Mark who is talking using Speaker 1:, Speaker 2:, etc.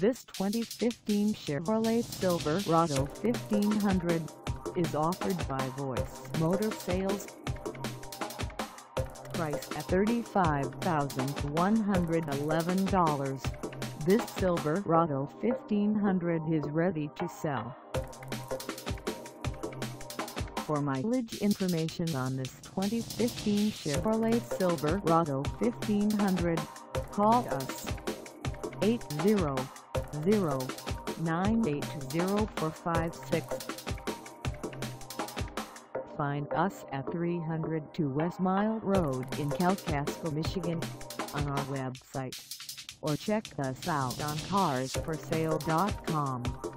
Speaker 1: This 2015 Chevrolet Silverado 1500 is offered by Voice Motor Sales. Price at $35,111. This Silverado 1500 is ready to sell. For mileage information on this 2015 Chevrolet Silverado 1500, call us 800-980-456. Find us at 302 West Mile Road in Kalkaska, Michigan on our website or check us out on carsforsale.com.